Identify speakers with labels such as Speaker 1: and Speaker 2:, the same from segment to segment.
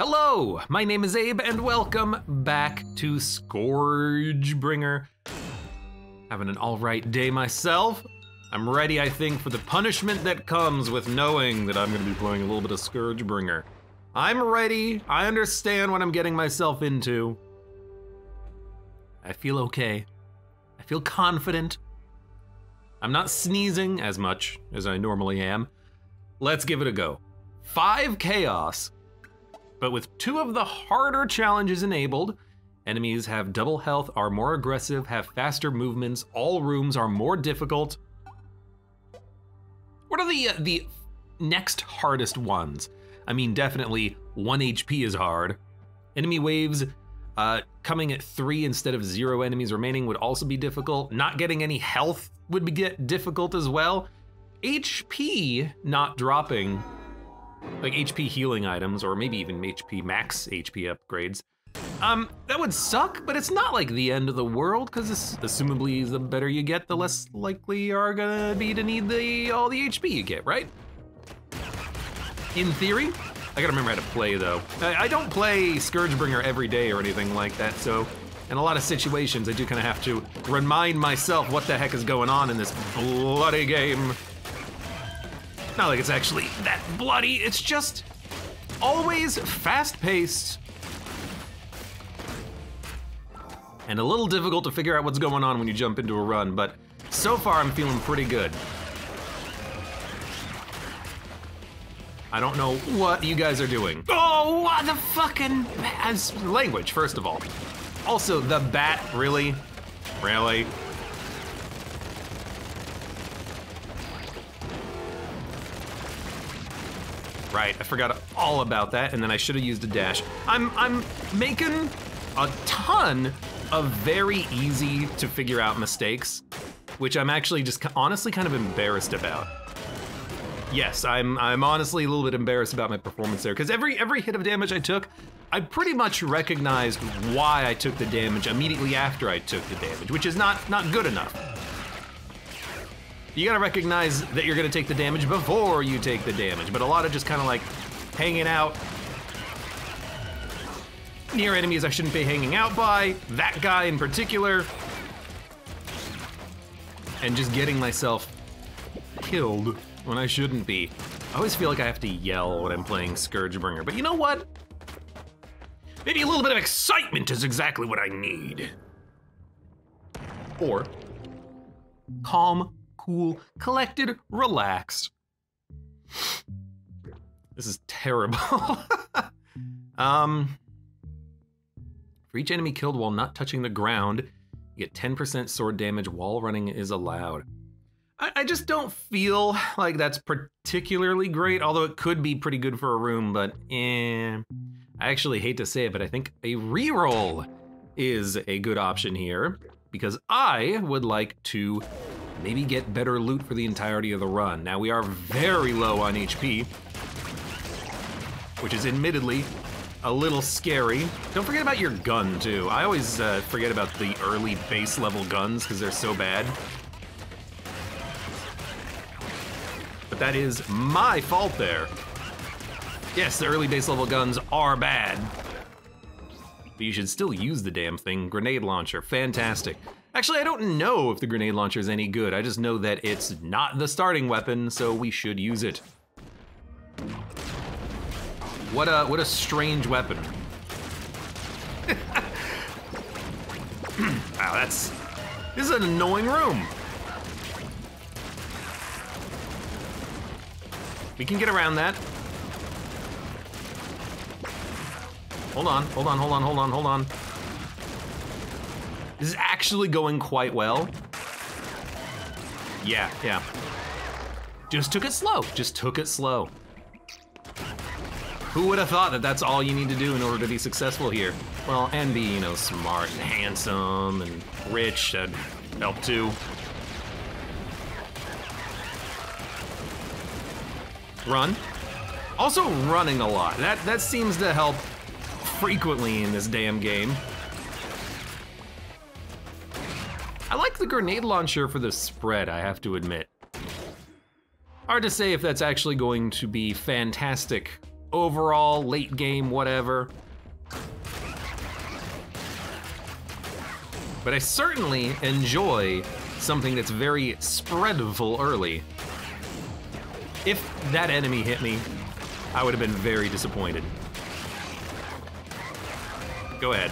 Speaker 1: Hello, my name is Abe, and welcome back to Scourgebringer. Having an alright day myself. I'm ready, I think, for the punishment that comes with knowing that I'm gonna be playing a little bit of Scourgebringer. I'm ready, I understand what I'm getting myself into. I feel okay. I feel confident. I'm not sneezing as much as I normally am. Let's give it a go. Five Chaos, but with two of the harder challenges enabled, enemies have double health, are more aggressive, have faster movements, all rooms are more difficult. What are the uh, the next hardest ones? I mean, definitely one HP is hard. Enemy waves uh, coming at three instead of zero enemies remaining would also be difficult. Not getting any health would be get difficult as well. HP not dropping, like HP healing items, or maybe even HP max HP upgrades. Um, that would suck, but it's not like the end of the world, because assumably the better you get, the less likely you are gonna be to need the all the HP you get, right? In theory, I gotta remember how to play though. I, I don't play Scourgebringer every day or anything like that, so in a lot of situations I do kind of have to remind myself what the heck is going on in this bloody game. Not like it's actually that bloody, it's just always fast-paced and a little difficult to figure out what's going on when you jump into a run, but so far I'm feeling pretty good. I don't know what you guys are doing. Oh, what the fucking as language, first of all. Also, the bat, really? Really? Right, I forgot all about that, and then I should have used a dash. I'm I'm making a ton of very easy to figure out mistakes, which I'm actually just honestly kind of embarrassed about. Yes, I'm I'm honestly a little bit embarrassed about my performance there because every every hit of damage I took, I pretty much recognized why I took the damage immediately after I took the damage, which is not not good enough. You gotta recognize that you're gonna take the damage before you take the damage, but a lot of just kind of like hanging out near enemies I shouldn't be hanging out by, that guy in particular, and just getting myself killed when I shouldn't be. I always feel like I have to yell when I'm playing Scourgebringer, but you know what? Maybe a little bit of excitement is exactly what I need. Or calm, cool, collected, relaxed. This is terrible. um, for each enemy killed while not touching the ground, you get 10% sword damage while running is allowed. I, I just don't feel like that's particularly great, although it could be pretty good for a room, but eh. I actually hate to say it, but I think a reroll is a good option here because I would like to maybe get better loot for the entirety of the run. Now we are very low on HP, which is admittedly a little scary. Don't forget about your gun too. I always uh, forget about the early base level guns because they're so bad. But that is my fault there. Yes, the early base level guns are bad. But you should still use the damn thing. Grenade launcher, fantastic. Actually, I don't know if the grenade launcher is any good. I just know that it's not the starting weapon, so we should use it. What a, what a strange weapon. wow, that's, this is an annoying room. We can get around that. Hold on, hold on, hold on, hold on, hold on. This is actually going quite well. Yeah, yeah. Just took it slow, just took it slow. Who would have thought that that's all you need to do in order to be successful here? Well, and be, you know, smart and handsome and rich, that help too. Run. Also running a lot. That that seems to help frequently in this damn game. Like the grenade launcher for the spread, I have to admit. Hard to say if that's actually going to be fantastic overall, late game, whatever. But I certainly enjoy something that's very spreadful early. If that enemy hit me, I would have been very disappointed. Go ahead.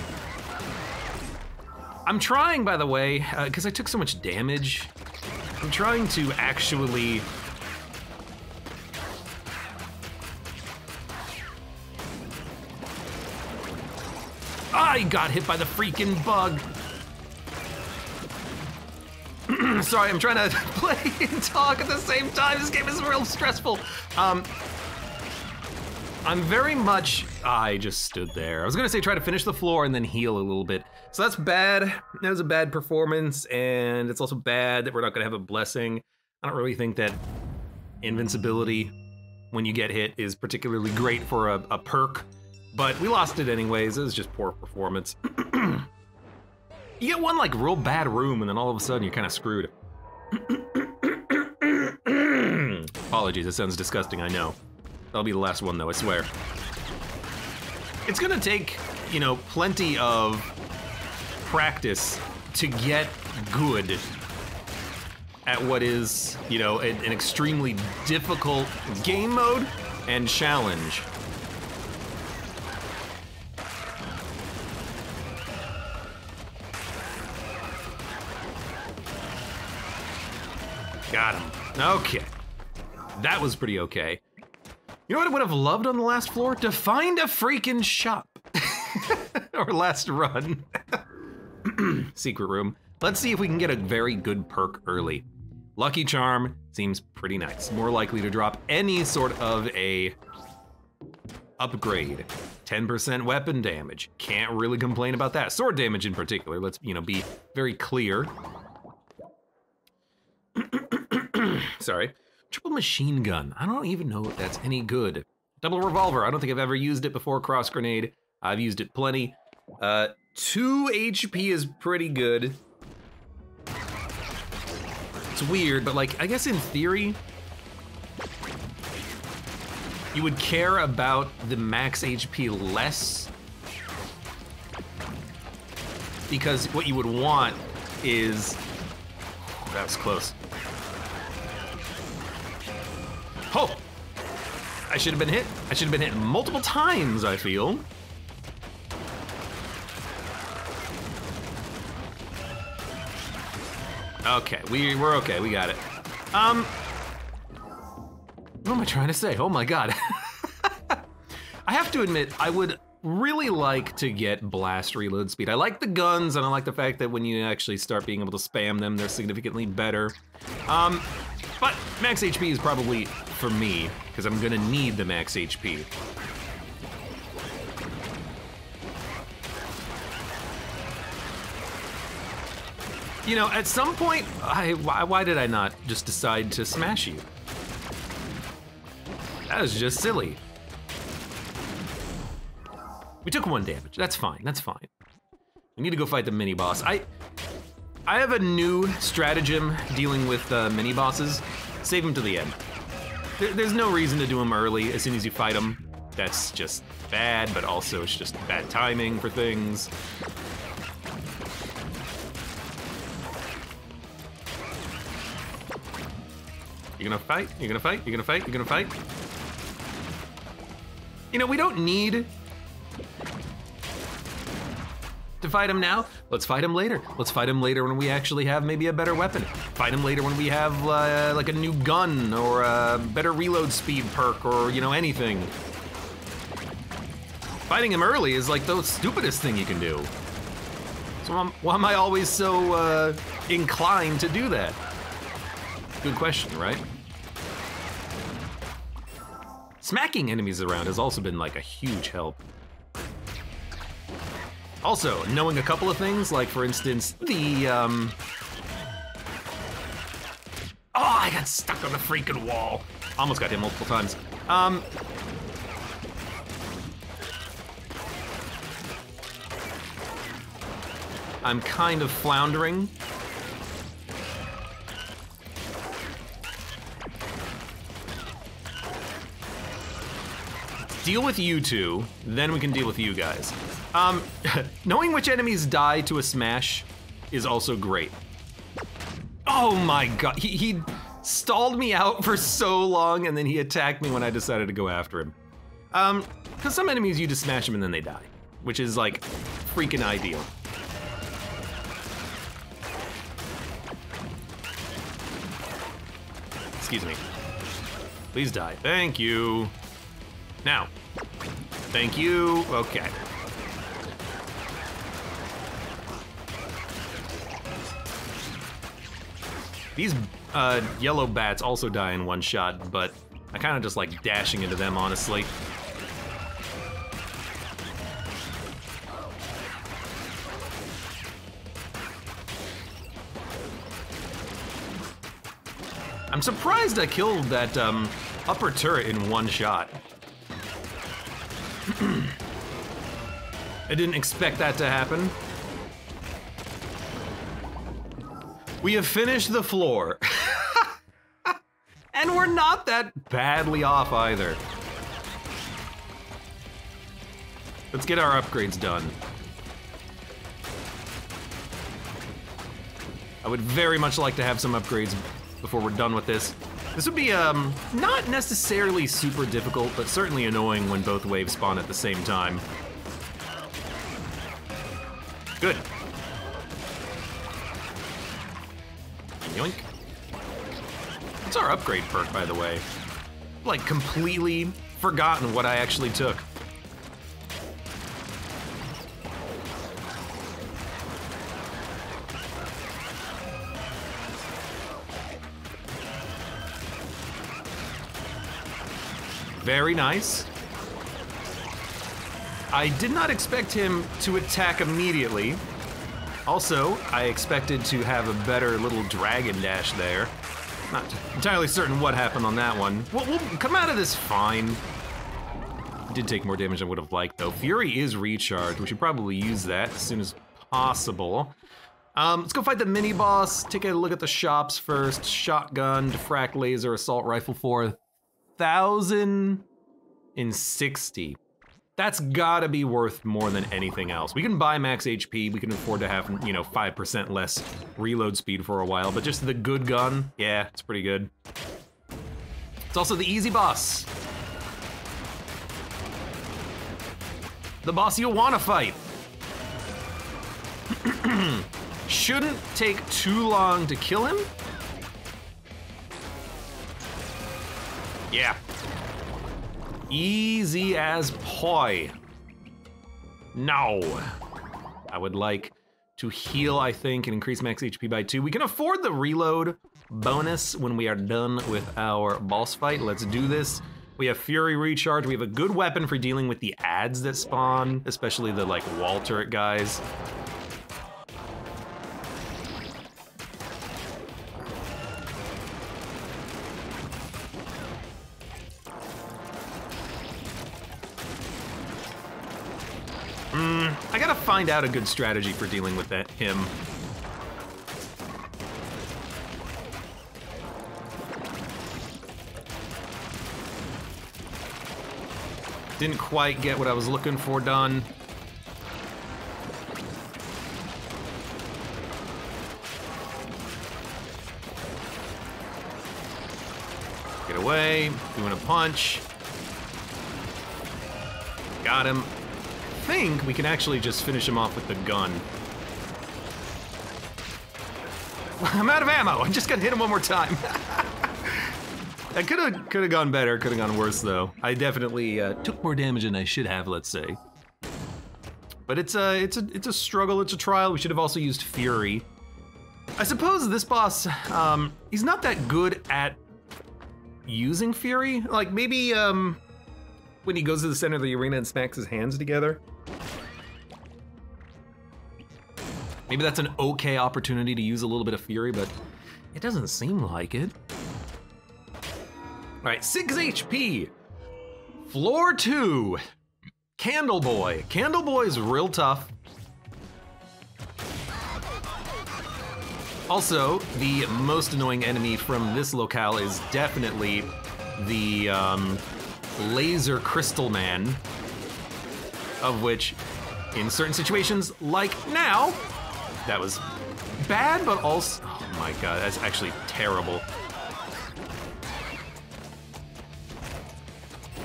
Speaker 1: I'm trying, by the way, because uh, I took so much damage, I'm trying to actually I got hit by the freaking bug. Sorry, I'm trying to play and talk at the same time. This game is real stressful. Um, I'm very much. I just stood there. I was gonna say try to finish the floor and then heal a little bit. So that's bad. That was a bad performance, and it's also bad that we're not gonna have a blessing. I don't really think that invincibility when you get hit is particularly great for a, a perk, but we lost it anyways. It was just poor performance. you get one like real bad room, and then all of a sudden you're kind of screwed. Apologies, it sounds disgusting, I know. That'll be the last one though, I swear. It's gonna take, you know, plenty of practice to get good at what is, you know, an, an extremely difficult game mode and challenge. Got him. Okay. That was pretty okay. You know what I would have loved on the last floor? To find a freaking shop. or last run. Secret room. Let's see if we can get a very good perk early. Lucky Charm seems pretty nice. More likely to drop any sort of a upgrade. 10% weapon damage. Can't really complain about that. Sword damage in particular. Let's, you know, be very clear. Sorry. Triple machine gun. I don't even know if that's any good. Double revolver. I don't think I've ever used it before. Cross grenade. I've used it plenty. Uh, two HP is pretty good. It's weird, but like, I guess in theory, you would care about the max HP less because what you would want is, that was close. Oh! I should have been hit. I should have been hit multiple times, I feel. Okay, we, we're okay, we got it. Um, what am I trying to say? Oh my god. I have to admit, I would really like to get blast reload speed. I like the guns, and I like the fact that when you actually start being able to spam them, they're significantly better. Um, but max HP is probably for me, because I'm gonna need the max HP. You know, at some point, I, why, why did I not just decide to smash you? That was just silly. We took one damage. That's fine. That's fine. We need to go fight the mini boss. I I have a new stratagem dealing with uh, mini bosses. Save them to the end. There, there's no reason to do them early as soon as you fight them. That's just bad, but also it's just bad timing for things. You gonna fight? You're gonna fight? You're gonna fight? You're gonna fight? You know, we don't need to fight him now. Let's fight him later. Let's fight him later when we actually have maybe a better weapon. Fight him later when we have uh, like a new gun or a better reload speed perk or, you know, anything. Fighting him early is like the stupidest thing you can do. So why am I always so uh, inclined to do that? Good question, right? Smacking enemies around has also been like a huge help. Also, knowing a couple of things, like for instance, the, um... Oh, I got stuck on the freaking wall. Almost got hit multiple times. Um... I'm kind of floundering. Deal with you two, then we can deal with you guys. Um, knowing which enemies die to a smash is also great. Oh my god, he, he stalled me out for so long and then he attacked me when I decided to go after him. Um, because some enemies you just smash them and then they die, which is like freaking ideal. Excuse me. Please die. Thank you. Now. Thank you. Okay. These uh, yellow bats also die in one shot, but I kind of just like dashing into them, honestly. I'm surprised I killed that um, upper turret in one shot. I didn't expect that to happen. We have finished the floor. and we're not that badly off either. Let's get our upgrades done. I would very much like to have some upgrades before we're done with this. This would be um, not necessarily super difficult, but certainly annoying when both waves spawn at the same time. Good. Yoink. What's our upgrade perk, by the way? Like, completely forgotten what I actually took. Very nice. I did not expect him to attack immediately. Also, I expected to have a better little dragon dash there. Not entirely certain what happened on that one. We'll, we'll come out of this fine. Did take more damage than I would have liked, though. Fury is recharged. We should probably use that as soon as possible. Um, let's go fight the mini boss. Take a look at the shops first. Shotgun, diffract laser, assault rifle for 1,060. That's gotta be worth more than anything else. We can buy max HP, we can afford to have, you know, 5% less reload speed for a while, but just the good gun, yeah, it's pretty good. It's also the easy boss. The boss you wanna fight. Shouldn't take too long to kill him, Yeah. Easy as poi. No. I would like to heal, I think, and increase max HP by two. We can afford the reload bonus when we are done with our boss fight. Let's do this. We have Fury Recharge. We have a good weapon for dealing with the ads that spawn, especially the like wall turret guys. I gotta find out a good strategy for dealing with that him. Didn't quite get what I was looking for done. Get away, doing a punch. Got him think we can actually just finish him off with the gun. I'm out of ammo. I'm just gonna hit him one more time. that could have could have gone better. Could have gone worse though. I definitely uh, took more damage than I should have. Let's say. But it's a it's a it's a struggle. It's a trial. We should have also used fury. I suppose this boss, um, he's not that good at using fury. Like maybe um, when he goes to the center of the arena and smacks his hands together. Maybe that's an okay opportunity to use a little bit of Fury, but it doesn't seem like it. All right, 6 HP. Floor 2. Candle Boy. Candle Boy is real tough. Also, the most annoying enemy from this locale is definitely the um, Laser Crystal Man, of which, in certain situations, like now, that was bad, but also, oh my god, that's actually terrible.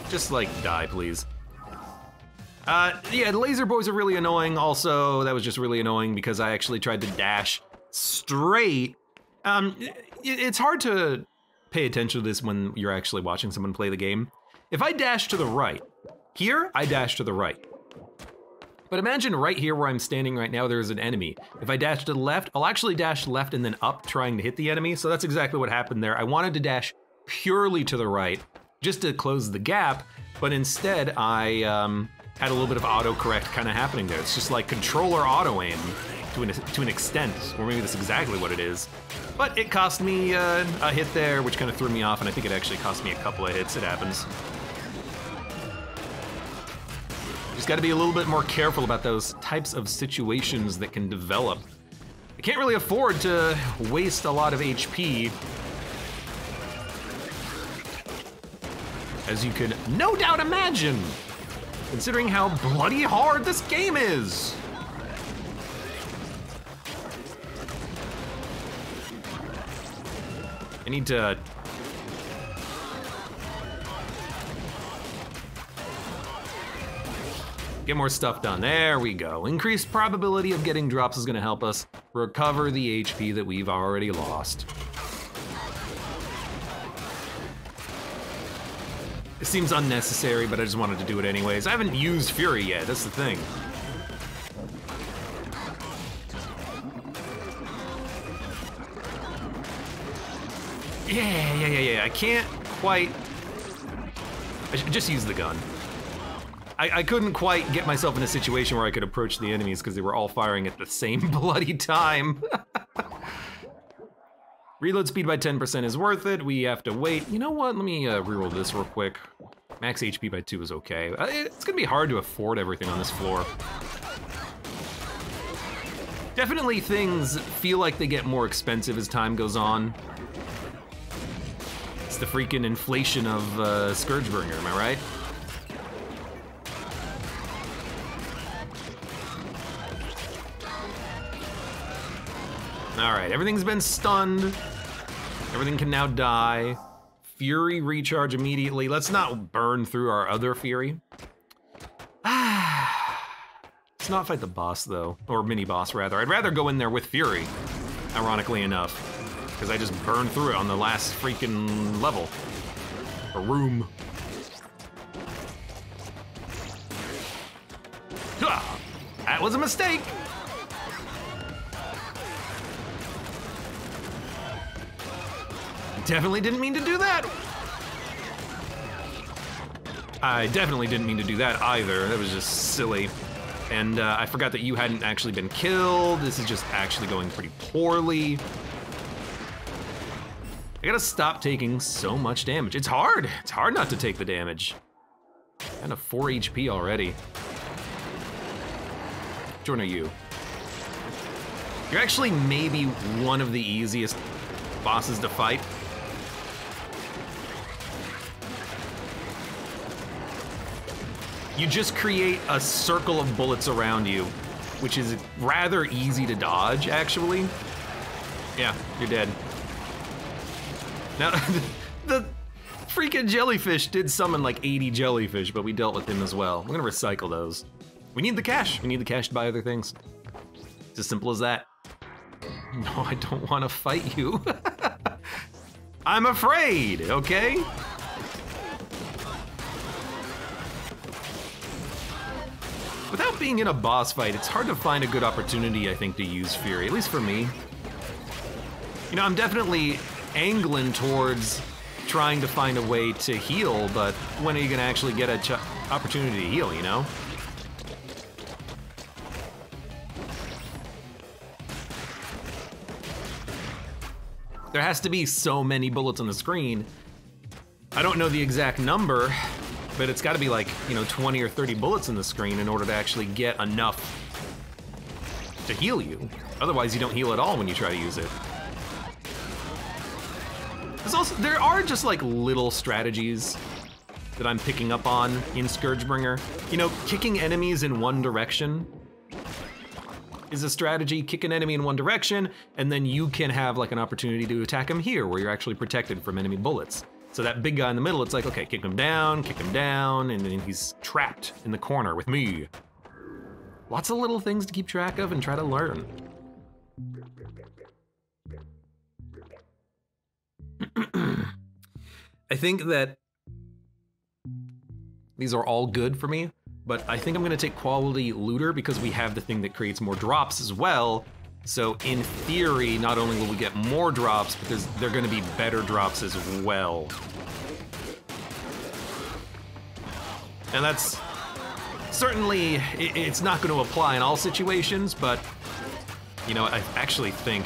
Speaker 1: Just like die, please. Uh, yeah, laser boys are really annoying. Also, that was just really annoying because I actually tried to dash straight. Um, it, it's hard to pay attention to this when you're actually watching someone play the game. If I dash to the right, here, I dash to the right. But imagine right here where I'm standing right now, there's an enemy. If I dash to the left, I'll actually dash left and then up trying to hit the enemy. So that's exactly what happened there. I wanted to dash purely to the right just to close the gap, but instead I um, had a little bit of autocorrect kind of happening there. It's just like controller auto aim to an, to an extent, or maybe that's exactly what it is. But it cost me uh, a hit there, which kind of threw me off, and I think it actually cost me a couple of hits. It happens. Got to be a little bit more careful about those types of situations that can develop. I can't really afford to waste a lot of HP. As you could no doubt imagine, considering how bloody hard this game is. I need to Get more stuff done. There we go. Increased probability of getting drops is gonna help us recover the HP that we've already lost. It seems unnecessary, but I just wanted to do it anyways. I haven't used Fury yet, that's the thing. Yeah, yeah, yeah, yeah. I can't quite... I should just use the gun. I, I couldn't quite get myself in a situation where I could approach the enemies because they were all firing at the same bloody time. Reload speed by 10% is worth it. We have to wait. You know what? Let me uh, reroll this real quick. Max HP by 2 is okay. Uh, it's gonna be hard to afford everything on this floor. Definitely things feel like they get more expensive as time goes on. It's the freaking inflation of uh, Scourgebringer, am I right? All right, everything's been stunned. Everything can now die. Fury recharge immediately. Let's not burn through our other Fury. Let's not fight the boss though, or mini boss rather. I'd rather go in there with Fury, ironically enough, because I just burned through it on the last freaking level, a room. That was a mistake. Definitely didn't mean to do that. I definitely didn't mean to do that either. That was just silly. And uh, I forgot that you hadn't actually been killed. This is just actually going pretty poorly. I gotta stop taking so much damage. It's hard. It's hard not to take the damage. Kind of 4 HP already. One are you? You're actually maybe one of the easiest bosses to fight. You just create a circle of bullets around you, which is rather easy to dodge, actually. Yeah, you're dead. Now, the freaking jellyfish did summon like 80 jellyfish, but we dealt with him as well. We're gonna recycle those. We need the cash. We need the cash to buy other things. It's as simple as that. No, I don't want to fight you. I'm afraid, okay? Without being in a boss fight, it's hard to find a good opportunity, I think, to use Fury, at least for me. You know, I'm definitely angling towards trying to find a way to heal, but when are you gonna actually get an opportunity to heal, you know? There has to be so many bullets on the screen. I don't know the exact number, but it's got to be like, you know, 20 or 30 bullets in the screen in order to actually get enough to heal you. Otherwise, you don't heal at all when you try to use it. There's also, there are just like little strategies that I'm picking up on in Scourgebringer. You know, kicking enemies in one direction is a strategy. Kick an enemy in one direction, and then you can have like an opportunity to attack him here where you're actually protected from enemy bullets. So that big guy in the middle, it's like, okay, kick him down, kick him down, and then he's trapped in the corner with me. Lots of little things to keep track of and try to learn. I think that these are all good for me, but I think I'm gonna take quality looter because we have the thing that creates more drops as well. So in theory, not only will we get more drops, but there's, they're gonna be better drops as well. And that's certainly, it, it's not gonna apply in all situations, but you know, I actually think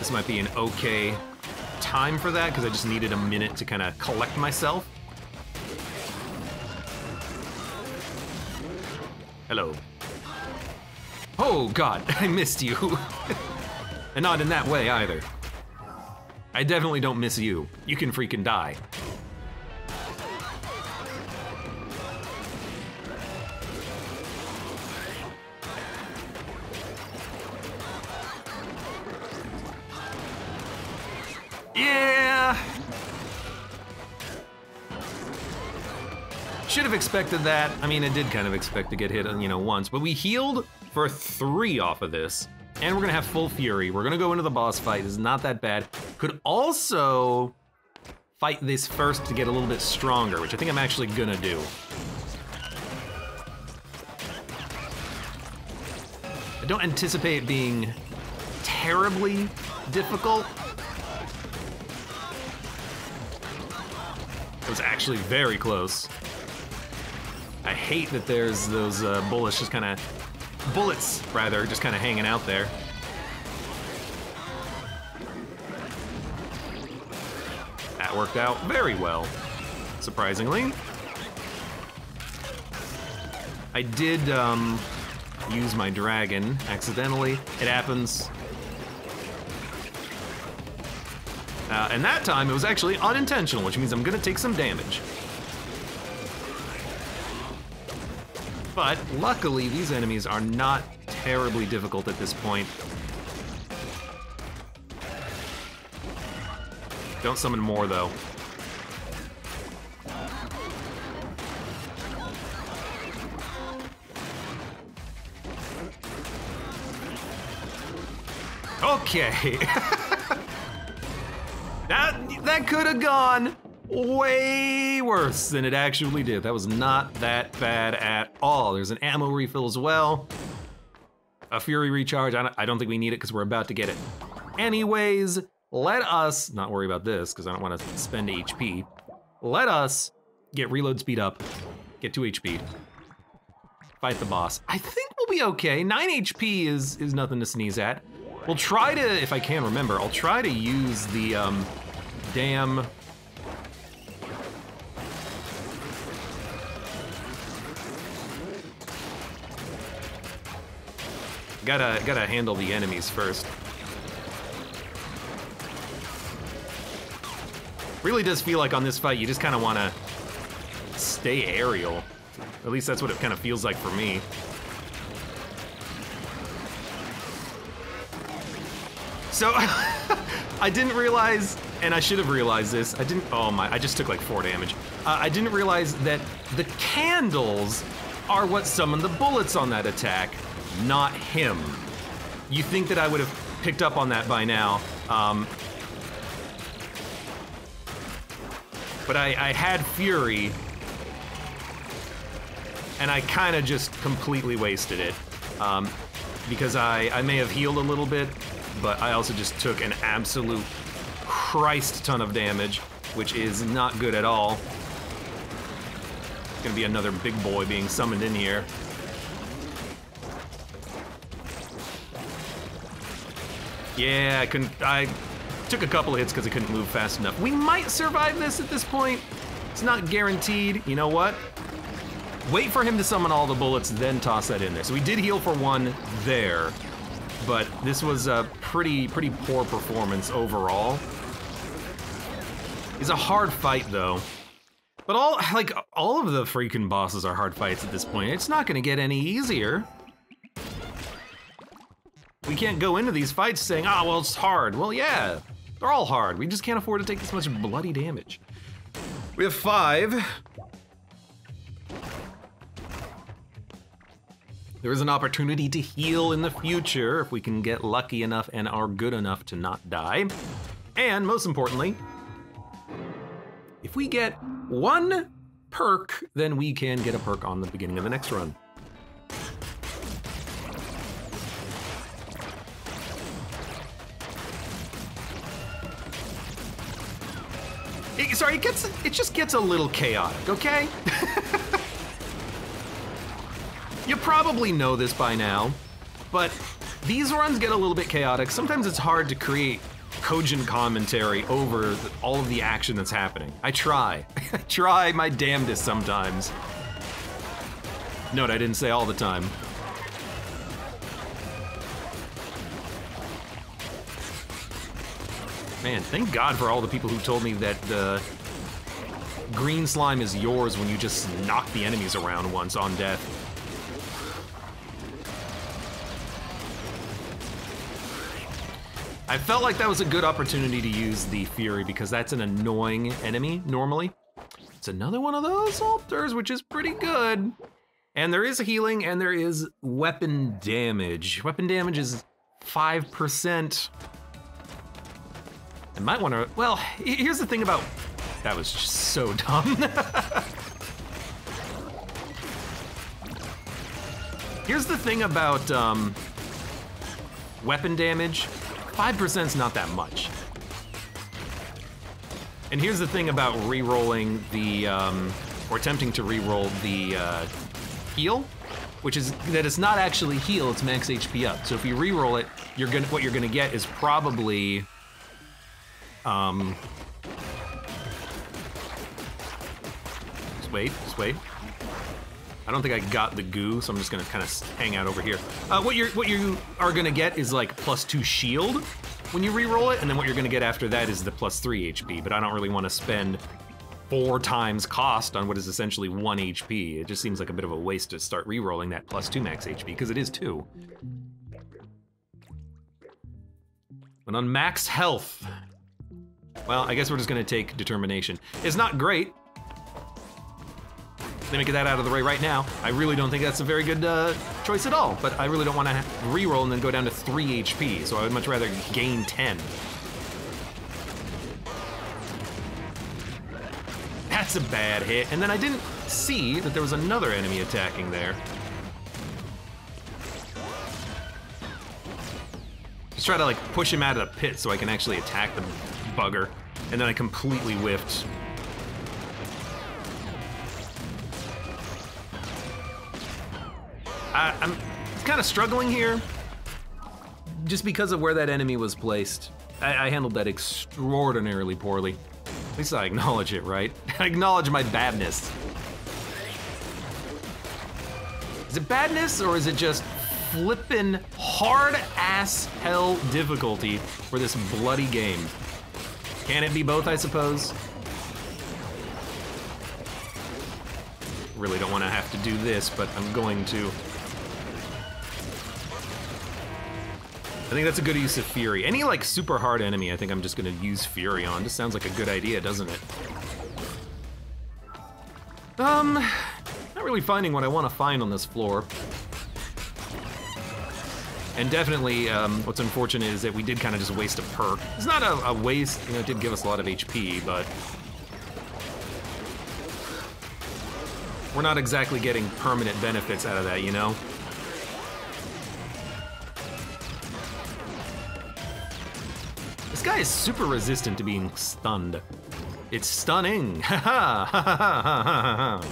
Speaker 1: this might be an okay time for that because I just needed a minute to kind of collect myself. Hello. Oh god, I missed you. and not in that way either. I definitely don't miss you. You can freaking die. Yeah! Should have expected that. I mean, I did kind of expect to get hit, you know, once, but we healed for three off of this. And we're gonna have full fury. We're gonna go into the boss fight. Is not that bad. Could also fight this first to get a little bit stronger, which I think I'm actually gonna do. I don't anticipate it being terribly difficult. It was actually very close. I hate that there's those uh, bullets just kind of bullets, rather, just kind of hanging out there. That worked out very well, surprisingly. I did um, use my dragon accidentally. It happens. Uh, and that time it was actually unintentional, which means I'm gonna take some damage. But luckily, these enemies are not terribly difficult at this point. Don't summon more, though. Okay. that that could have gone way worse than it actually did. That was not that bad at all. There's an ammo refill as well. A Fury recharge, I don't, think we need it because we're about to get it. Anyways, let us, not worry about this because I don't want to spend HP. Let us get reload speed up, get 2 HP, fight the boss. I think we'll be okay. 9 HP is, is nothing to sneeze at. We'll try to, if I can remember, I'll try to use the um, damn Gotta, gotta handle the enemies first. Really does feel like on this fight, you just kind of want to stay aerial. At least that's what it kind of feels like for me. So, I didn't realize, and I should have realized this, I didn't, oh my, I just took like four damage. Uh, I didn't realize that the candles are what summoned the bullets on that attack not him. You think that I would have picked up on that by now. Um, but I, I had Fury, and I kind of just completely wasted it. Um, because I, I may have healed a little bit, but I also just took an absolute Christ ton of damage, which is not good at all. It's Gonna be another big boy being summoned in here. Yeah, I couldn't. I took a couple hits because I couldn't move fast enough. We might survive this at this point. It's not guaranteed. You know what? Wait for him to summon all the bullets, then toss that in there. So we did heal for one there, but this was a pretty, pretty poor performance overall. It's a hard fight, though. But all like all of the freaking bosses are hard fights at this point. It's not gonna get any easier. We can't go into these fights saying, ah, oh, well, it's hard. Well, yeah, they're all hard. We just can't afford to take this much bloody damage. We have five. There is an opportunity to heal in the future if we can get lucky enough and are good enough to not die. And most importantly, if we get one perk, then we can get a perk on the beginning of the next run. It, sorry, it gets it just gets a little chaotic, okay? you probably know this by now, but these runs get a little bit chaotic. Sometimes it's hard to create cogent commentary over the, all of the action that's happening. I try. I try my damnedest sometimes. Note, I didn't say all the time. Man, thank God for all the people who told me that the green slime is yours when you just knock the enemies around once on death. I felt like that was a good opportunity to use the Fury because that's an annoying enemy normally. It's another one of those altars, which is pretty good. And there is healing and there is weapon damage. Weapon damage is 5%. I might want to, well, here's the thing about, that was just so dumb. here's the thing about um, weapon damage. 5% is not that much. And here's the thing about re-rolling the, um, or attempting to re-roll the uh, heal, which is that it's not actually heal, it's max HP up. So if you re-roll it, you're gonna, what you're gonna get is probably um, just wait, just wait. I don't think I got the goo, so I'm just gonna kind of hang out over here. Uh, what you're what you are gonna get is like plus two shield when you re-roll it, and then what you're gonna get after that is the plus three HP. But I don't really want to spend four times cost on what is essentially one HP. It just seems like a bit of a waste to start re-rolling that plus two max HP because it is two. And on max health, well, I guess we're just gonna take determination. It's not great. Let me get that out of the way right now. I really don't think that's a very good uh, choice at all, but I really don't want to re-roll and then go down to 3 HP, so I would much rather gain 10. That's a bad hit, and then I didn't see that there was another enemy attacking there. Just try to like push him out of the pit so I can actually attack the bugger. And then I completely whiffed. I, I'm kind of struggling here. Just because of where that enemy was placed. I, I handled that extraordinarily poorly. At least I acknowledge it, right? I acknowledge my badness. Is it badness or is it just flippin' hard ass hell difficulty for this bloody game? Can it be both, I suppose? Really don't want to have to do this, but I'm going to. I think that's a good use of Fury. Any, like, super hard enemy, I think I'm just gonna use Fury on. Just sounds like a good idea, doesn't it? Um, not really finding what I want to find on this floor. And definitely, um, what's unfortunate is that we did kind of just waste a perk. It's not a, a waste, you know, it did give us a lot of HP, but... We're not exactly getting permanent benefits out of that, you know? This guy is super resistant to being stunned. It's stunning! Ha ha ha ha ha ha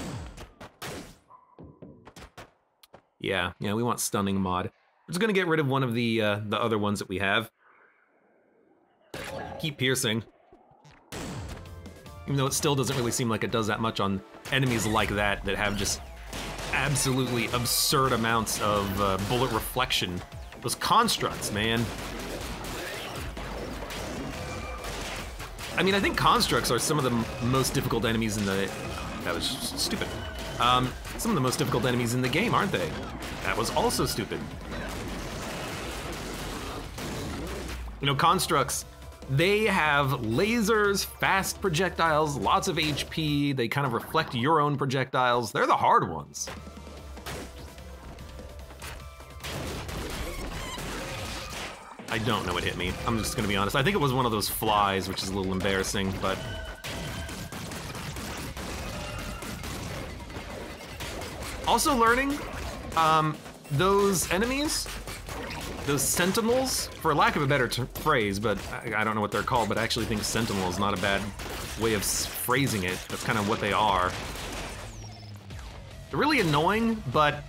Speaker 1: Yeah, yeah, we want stunning mod. We're just gonna get rid of one of the uh, the other ones that we have. Keep piercing. Even though it still doesn't really seem like it does that much on enemies like that that have just absolutely absurd amounts of uh, bullet reflection. Those constructs, man. I mean, I think constructs are some of the most difficult enemies in the That was stupid. Um, some of the most difficult enemies in the game, aren't they? That was also stupid. You know, constructs, they have lasers, fast projectiles, lots of HP. They kind of reflect your own projectiles. They're the hard ones. I don't know what hit me. I'm just gonna be honest. I think it was one of those flies, which is a little embarrassing, but... Also learning, um, those enemies, those sentinels, for lack of a better phrase, but I, I, don't know what they're called, but I actually think sentinel is not a bad way of phrasing it. That's kind of what they are. They're really annoying, but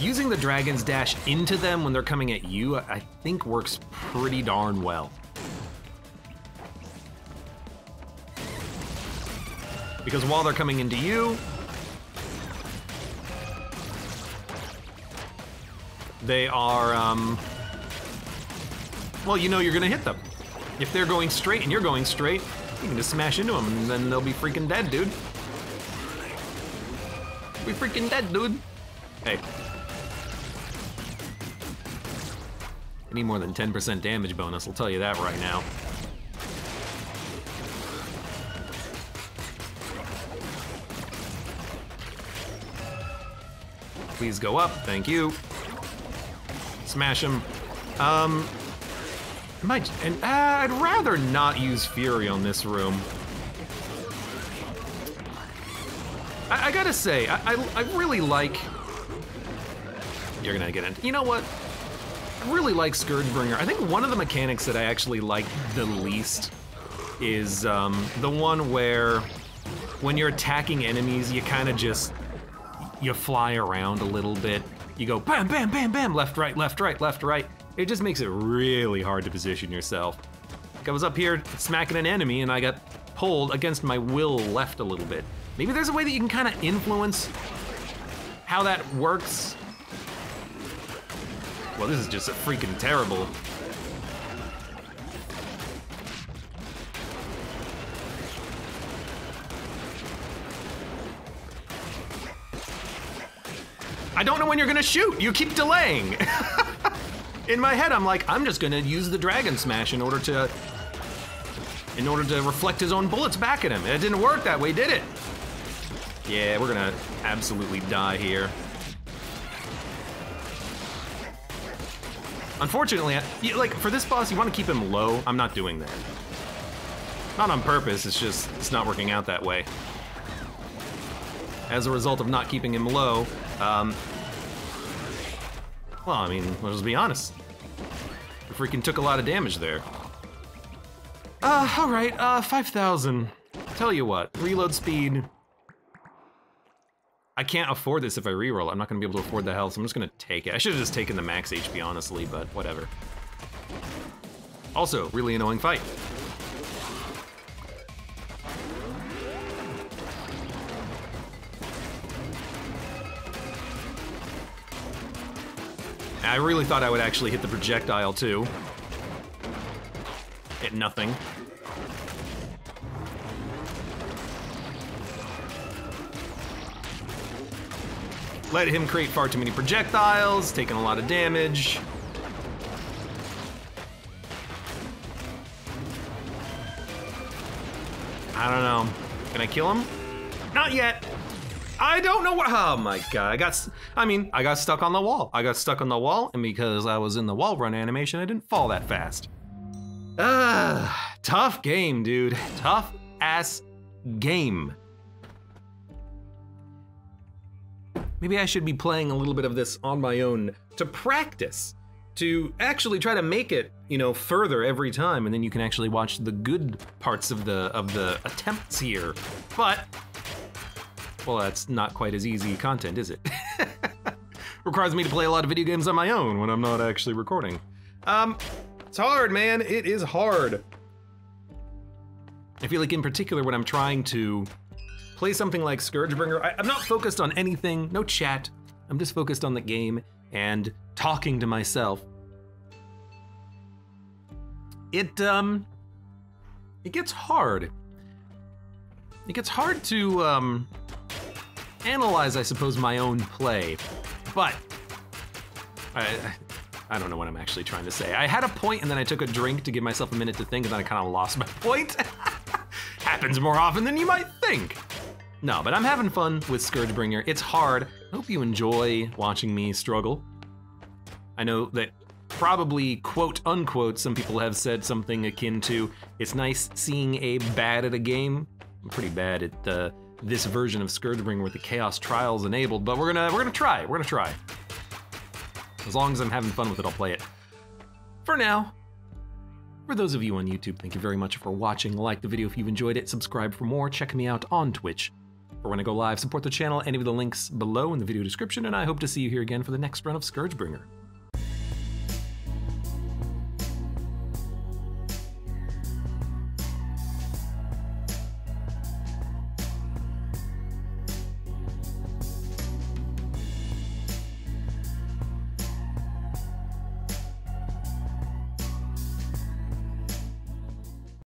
Speaker 1: Using the Dragon's Dash into them when they're coming at you, I think works pretty darn well. Because while they're coming into you, they are, um, well, you know you're gonna hit them. If they're going straight and you're going straight, you can just smash into them and then they'll be freaking dead, dude. Be freaking dead, dude. Hey, Any more than 10% damage bonus, I'll tell you that right now. Please go up, thank you. Smash him. Um, might, and uh, I'd rather not use Fury on this room. I, I gotta say, I, I, I really like. You're gonna get in. You know what? I really like Scourgebringer. I think one of the mechanics that I actually like the least is um, the one where when you're attacking enemies, you kind of just, you fly around a little bit. You go bam, bam, bam, bam, left, right, left, right, left, right. It just makes it really hard to position yourself. Like I was up here smacking an enemy and I got pulled against my will left a little bit. Maybe there's a way that you can kind of influence how that works well, this is just a freaking terrible. I don't know when you're gonna shoot. You keep delaying. in my head, I'm like, I'm just gonna use the Dragon Smash in order to, in order to reflect his own bullets back at him. It didn't work that way, did it? Yeah, we're gonna absolutely die here. Unfortunately, like for this boss, you want to keep him low. I'm not doing that. Not on purpose, it's just, it's not working out that way. As a result of not keeping him low, um, well, I mean, let's be honest. Freaking took a lot of damage there. Uh, alright, uh, 5,000. Tell you what, reload speed, I can't afford this if I reroll. I'm not gonna be able to afford the health, so I'm just gonna take it. I should have just taken the max HP, honestly, but whatever. Also, really annoying fight. I really thought I would actually hit the projectile too. Hit nothing. Let him create far too many projectiles, taking a lot of damage. I don't know. Can I kill him? Not yet. I don't know what. Oh my god! I got. I mean, I got stuck on the wall. I got stuck on the wall, and because I was in the wall run animation, I didn't fall that fast. Ah, tough game, dude. Tough ass game. maybe I should be playing a little bit of this on my own to practice, to actually try to make it, you know, further every time, and then you can actually watch the good parts of the of the attempts here. But well, that's not quite as easy content, is it? Requires me to play a lot of video games on my own when I'm not actually recording. Um, it's hard, man. It is hard. I feel like in particular when I'm trying to play something like Scourgebringer, I, I'm not focused on anything, no chat. I'm just focused on the game and talking to myself. It, um, it gets hard. It gets hard to, um, analyze, I suppose, my own play. But I, I don't know what I'm actually trying to say. I had a point and then I took a drink to give myself a minute to think and then I kind of lost my point. Happens more often than you might think. No, but I'm having fun with Scourgebringer. It's hard. I hope you enjoy watching me struggle. I know that probably quote unquote some people have said something akin to it's nice seeing a bad at a game. I'm pretty bad at uh, this version of Scourgebringer with the Chaos Trials enabled, but we're gonna we're gonna try. We're gonna try. As long as I'm having fun with it, I'll play it. For now, for those of you on YouTube, thank you very much for watching. Like the video if you've enjoyed it, subscribe for more, check me out on Twitch. For when I go live, support the channel, any of the links below in the video description, and I hope to see you here again for the next run of Scourgebringer.